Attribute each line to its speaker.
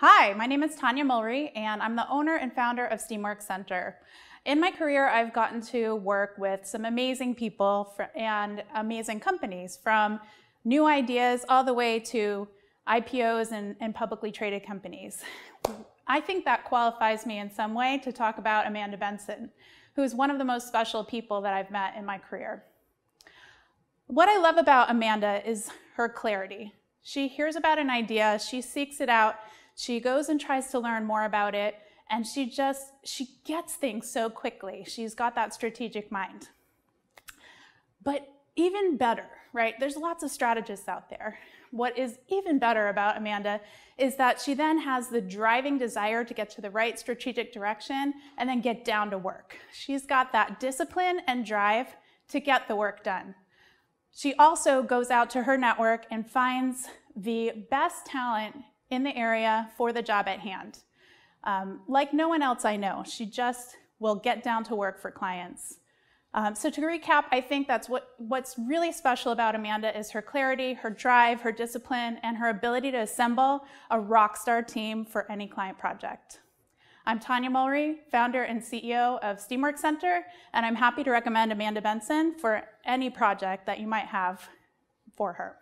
Speaker 1: Hi, my name is Tania Mulry, and I'm the owner and founder of Steamworks Center. In my career, I've gotten to work with some amazing people and amazing companies, from new ideas all the way to IPOs and, and publicly traded companies. I think that qualifies me in some way to talk about Amanda Benson, who is one of the most special people that I've met in my career. What I love about Amanda is her clarity. She hears about an idea, she seeks it out, she goes and tries to learn more about it, and she just, she gets things so quickly. She's got that strategic mind. But even better, right? There's lots of strategists out there. What is even better about Amanda is that she then has the driving desire to get to the right strategic direction and then get down to work. She's got that discipline and drive to get the work done. She also goes out to her network and finds the best talent in the area for the job at hand. Um, like no one else I know, she just will get down to work for clients. Um, so to recap, I think that's what, what's really special about Amanda is her clarity, her drive, her discipline, and her ability to assemble a rock star team for any client project. I'm Tania Mulry, founder and CEO of Steamworks Center, and I'm happy to recommend Amanda Benson for any project that you might have for her.